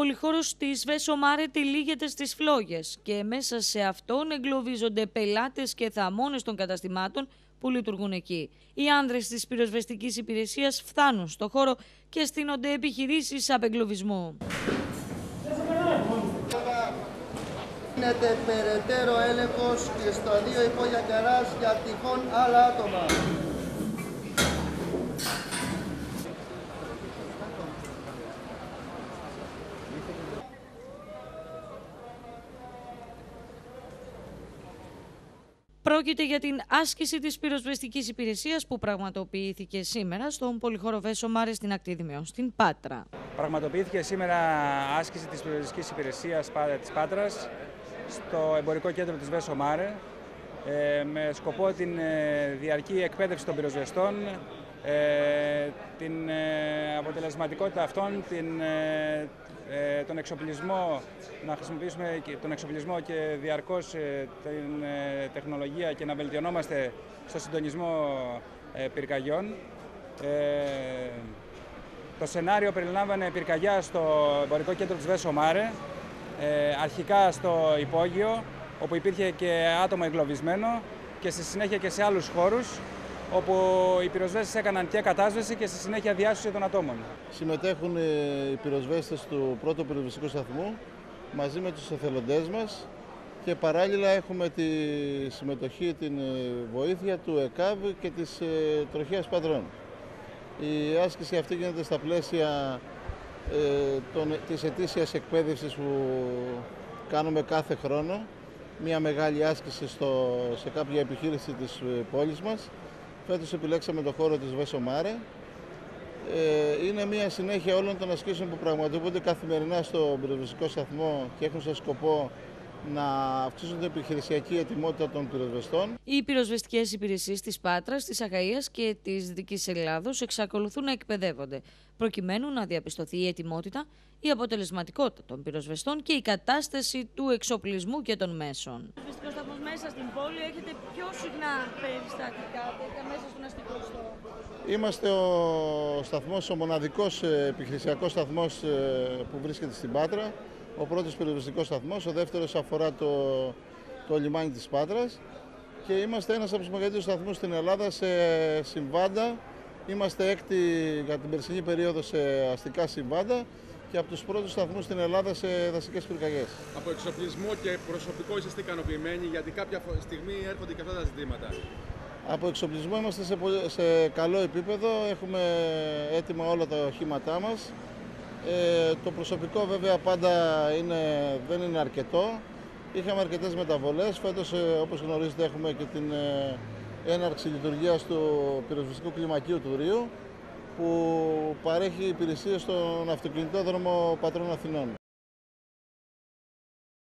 πολυχώρος της Βέσο Μάρε τυλίγεται στις φλόγες και μέσα σε αυτόν εγκλωβίζονται πελάτες και θαμώνες των καταστημάτων που λειτουργούν εκεί. Οι άνδρες της πυροσβεστικής υπηρεσίας φτάνουν στο χώρο και στείνονται επιχειρήσεις απεγκλωβισμού. Γίνεται περαιτέρω έλεγχος και στο δύο υπόγεια καράς για τυχόν άλλα άτομα. Πρόκειται για την άσκηση της πυροσβεστικής υπηρεσίας που πραγματοποιήθηκε σήμερα στον πολυχώρο Βέσο Μάρες στην ακτή Δημιών, στην Πάτρα. Πραγματοποιήθηκε σήμερα άσκηση της πυροσβεστικής υπηρεσίας της Πάτρας στο εμπορικό κέντρο της Βέσο Μάρε ε, με σκοπό την ε, διαρκή εκπαίδευση των πυροσβεστών, ε, την αποτελεσματικότητα αυτών, την, τον εξοπλισμό, να χρησιμοποιήσουμε τον εξοπλισμό και διαρκώς την τεχνολογία και να βελτιωνόμαστε στο συντονισμό πυρκαγιών. Το σενάριο περιλάμβανε πυρκαγιά στο εμπορικό κέντρο της Βέσο Μάρε, αρχικά στο υπόγειο, όπου υπήρχε και άτομο εγκλωβισμένο και στη συνέχεια και σε άλλους χώρους όπου οι πυροσβέστες έκαναν και κατάσβεση και στη συνέχεια διάσωση των ατόμων. Συμμετέχουν οι πυροσβέστες του πρώτου πυροσβεστικού σταθμού μαζί με τους εθελοντές μας και παράλληλα έχουμε τη συμμετοχή, την βοήθεια του ΕΚΑΒ και της ε, Τροχίας Πατρών. Η άσκηση αυτή γίνεται στα πλαίσια ε, των, της ετήσιας εκπαίδευσης που κάνουμε κάθε χρόνο μια μεγάλη άσκηση στο, σε κάποια επιχείρηση της ε, πόλης μας. Φέτος επιλέξαμε το χώρο της Βέσο Μάρε. Ε, είναι μια συνέχεια όλων των ασκήσεων που πραγματοποιούνται καθημερινά στο πυροσβεστικό σταθμό και έχουν σαν σκοπό να αυξήσουν την επιχειρησιακή ετοιμότητα των πυροσβεστών. Οι πυροσβεστικές υπηρεσίες της Πάτρας, της Αγαίας και της Δυτικής Ελλάδος εξακολουθούν να εκπαιδεύονται, προκειμένου να διαπιστωθεί η ετοιμότητα, η αποτελεσματικότητα των πυροσβεστών και η κατάσταση του εξοπλισμού και των μέσων. Ο πυροσβεστικό σταθμό μέσα στην πόλη έχετε πιο συχνά περιστατικά τέτοια μέσα στον αστικό στόχο; Είμαστε ο σταθμός, ο μοναδικός ε, επιχειρησιακός σταθμός ε, που βρίσκεται στην Πάτρα ο πρώτος πυροσβεστικός σταθμός, ο δεύτερος αφορά το, το λιμάνι της Πάτρας και είμαστε ένας από τους μεγαλύτερους σταθμούς στην Ελλάδα σε συμβάντα. Είμαστε έκτη για την περσινή περίοδο σε αστικά συμβάντα και από τους πρώτους σταθμούς στην Ελλάδα σε δασικές πυρκαγιές. Από εξοπλισμό και προσωπικό είστε ικανοποιημένοι γιατί κάποια στιγμή έρχονται και αυτά τα ζητήματα. Από εξοπλισμό είμαστε σε, σε καλό επίπεδο, έχουμε έτοιμα όλα τα οχήματά μας. Ε, το προσωπικό βέβαια πάντα είναι, δεν είναι αρκετό. Είχαμε αρκετές μεταβολές. Φέτος, ε, όπως γνωρίζετε, έχουμε και την ε, έναρξη λειτουργίας του πυροσβεστικού κλιμακίου του Ρίου που παρέχει υπηρεσίες στον αυτοκινητόδρομο Πατρών Αθηνών.